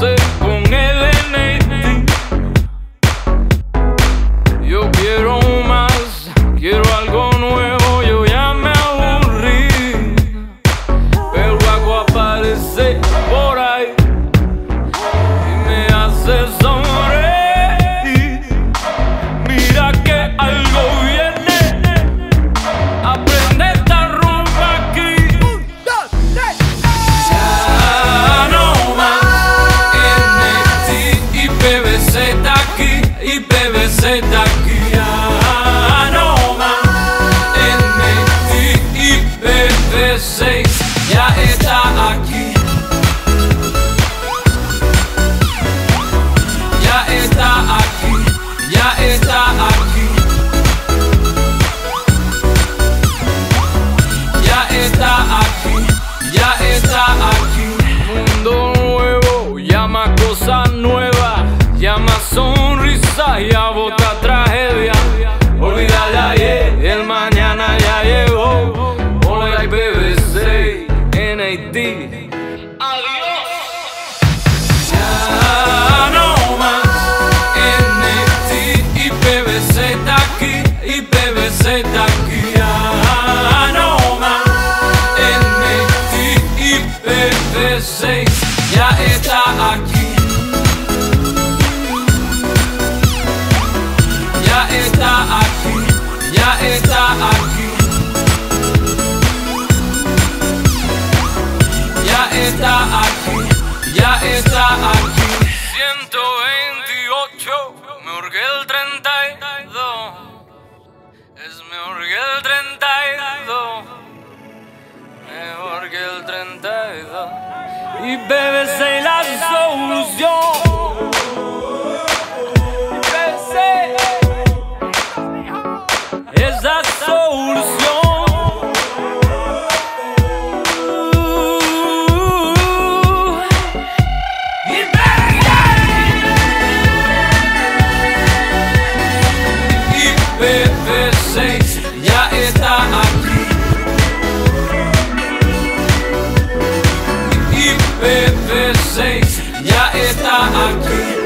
say IPVZ aquí ya no más. NIPV6 ya está aquí. Ya está aquí, ya está aquí. Ya está aquí, ya está aquí. Mundo nuevo, llama cosas nuevas, llama sonrisa, ya bota tragedia. Olvida el ayer, el mañana ya llegó. Hola BBC, NAD. Adiós. Ya no más NT y PVZ aquí y PVZ aquí Ya no más NT y PVC ya está aquí está aquí. Ya está aquí, ya está aquí. 128, me el 32 Es me el 32 Mejor que el 32 Y está aquí. IPv6 ya está aquí.